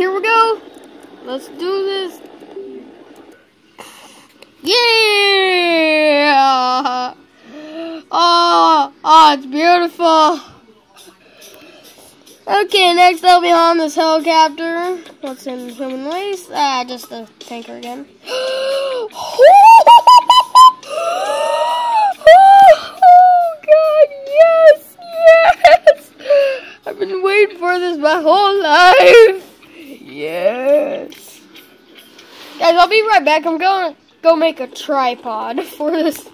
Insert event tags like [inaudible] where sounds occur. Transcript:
here we go. Let's do this. Yeah! Oh, oh, it's beautiful. Okay, next I'll be on this helicopter. What's in human waste? Ah, just the tanker again. [gasps] oh, God, yes, yes! I've been waiting for this my whole life. Yes. Guys, I'll be right back. I'm going to go make a tripod [laughs] for this